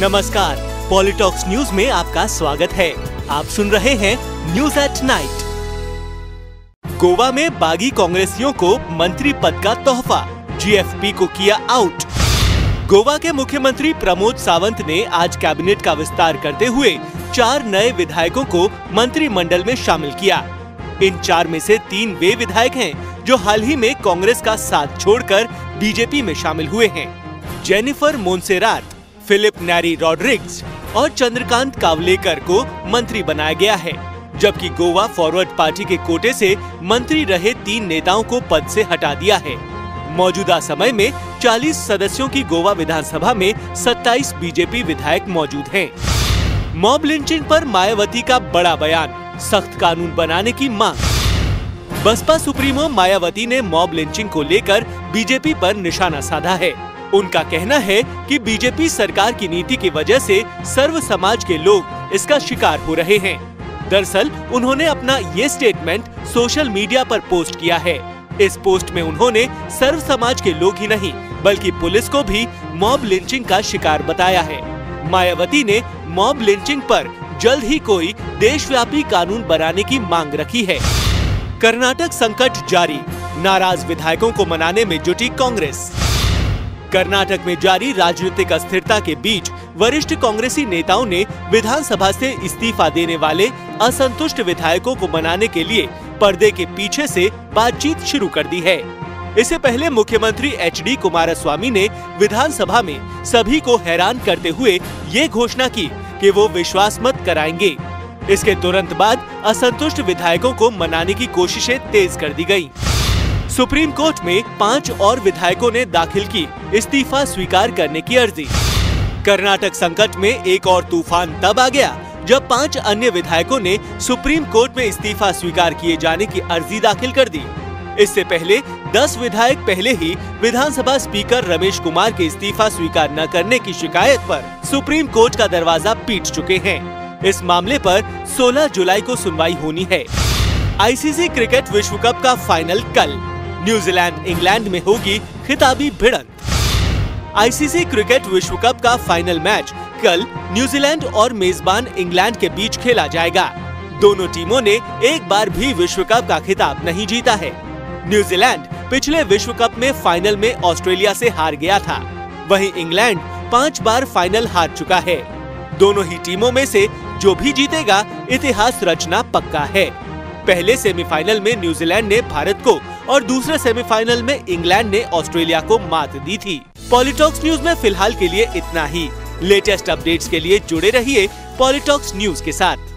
नमस्कार पॉलिटॉक्स न्यूज़ में आपका स्वागत है। आप सुन रहे हैं न्यूज़ एट नाइट गोवा में बागी कांग्रेसियों को मंत्री पद का तोहफा जीएफपी को किया आउट गोवा के मुख्यमंत्री प्रमोद सावंत ने आज कैबिनेट का विस्तार करते हुए चार नए विधायकों को मंत्रिमंडल में शामिल किया। इन चार में से तीन वे विधायक हैं, जो हाल ही में कांग्रेस का साथ छोड़कर बीजेपी में शामिल हुए हैं। जेनिफर मोन्सेरात फिलिप नैरी रॉड्रिग्स और चंद्रकांत कावलेकर को मंत्री बनाया गया है, जबकि गोवा फॉरवर्ड पार्टी के कोटे से मंत्री रहे तीन नेताओं को पद से हटा दिया है। मौजूदा समय में 40 सदस्यों की गोवा विधानसभा में 27 बीजेपी विधायक मौजूद हैं। मॉब लिंचिंग पर मायावती का बड़ा बयान, सख्त कानून बनाने की मांग। बसपा सुप्रीमो मायावती ने मॉब लिंचिंग को लेकर बीजेपी पर निशाना साधा है। उनका कहना है कि बीजेपी सरकार की नीति की वजह से सर्व समाज के लोग इसका शिकार हो रहे हैं। दरअसल, उन्होंने अपना ये स्टेटमेंट सोशल मीडिया पर पोस्ट किया है। इस पोस्ट में उन्होंने सर्व समाज के लोग ही नहीं, बल्कि पुलिस को भी मॉब लिंचिंग का शिकार बताया है। मायावती ने मॉब लिंचिंग पर जल्द ही कोई देशव्यापी कानून बनाने की मांग रखी है। कर्नाटक संकट जारी, नाराज़ विधायकों को मनाने में जुटी कांग्रेस। कर्नाटक में जारी राजनीतिक अस्थिरता के बीच वरिष्ठ कांग्रेसी नेताओं ने विधानसभा से इस्तीफा देने वाले असंतुष्ट विधायकों को मनाने के लिए पर्दे के पीछे से बातचीत शुरू कर दी है। इससे पहले मुख्यमंत्री एच डी कुमारस्वामी ने विधानसभा में सभी को हैरान करते हुए ये घोषणा की कि वो विश्वास मत कराएँगे। इसके तुरंत बाद असंतुष्ट विधायकों को मनाने की कोशिशें तेज कर दी गई सुप्रीम कोर्ट में पाँच और विधायकों ने दाखिल की इस्तीफा स्वीकार करने की अर्जी। कर्नाटक संकट में एक और तूफ़ान तब आ गया जब पाँच अन्य विधायकों ने सुप्रीम कोर्ट में इस्तीफा स्वीकार किए जाने की अर्जी दाखिल कर दी। इससे पहले 10 विधायक पहले ही विधानसभा स्पीकर रमेश कुमार के इस्तीफा स्वीकार न करने की शिकायत पर सुप्रीम कोर्ट का दरवाज़ा पीट चुके हैं। इस मामले पर 16 जुलाई को सुनवाई होनी है। आईसीसी क्रिकेट विश्व कप का फाइनल कल। न्यूजीलैंड, इंग्लैंड में होगी खिताबी भिड़ंत। आईसीसी क्रिकेट विश्व कप का फाइनल मैच कल न्यूजीलैंड और मेजबान इंग्लैंड के बीच खेला जाएगा। दोनों टीमों ने एक बार भी विश्व कप का खिताब नहीं जीता है। न्यूजीलैंड पिछले विश्व कप में फाइनल में ऑस्ट्रेलिया से हार गया था। वहीं इंग्लैंड पाँच बार फाइनल हार चुका है। दोनों ही टीमों में से जो भी जीतेगा, इतिहास रचना पक्का है। पहले सेमीफाइनल में न्यूजीलैंड ने भारत को और दूसरे सेमीफाइनल में इंग्लैंड ने ऑस्ट्रेलिया को मात दी थी। पॉलिटॉक्स न्यूज़ में फ़िलहाल के लिए इतना ही। लेटेस्ट अपडेट्स के लिए जुड़े रहिए पॉलिटॉक्स न्यूज़ के साथ।